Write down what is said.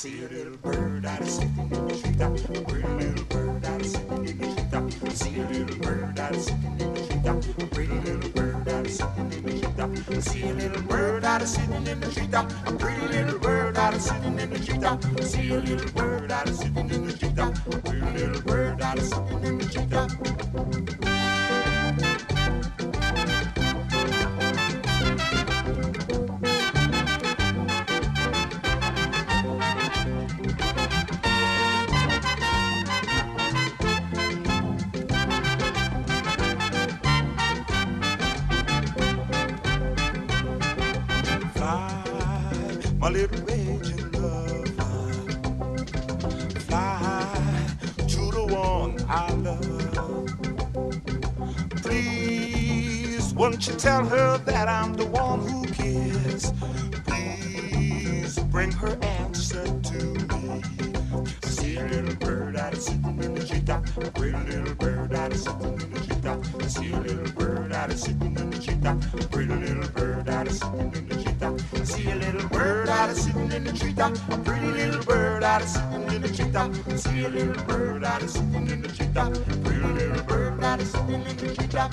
see a little bird out of sitting in the treetop. A pretty little bird out of sitting in the treetop. See a little bird out of sitting in the treetop. A pretty little bird out of sitting in the treetop. See a little bird out of sitting in the treetop. A pretty little bird out of sitting in the treetop. See a little bird out of sitting in the treetop. Won't you tell her that I'm the one who cares? Please bring her answer to me. I see a little bird out of in the treetop. A pretty little bird out of in the treetop. I see a little bird out of the treetop. Pretty little bird out of sitting in the treetop. I see a little bird out of sitting in the treetop. A pretty little bird out of sitting in the treetop. I see a little bird out of sitting in the treetop. Pretty little bird out of sitting in the treetop.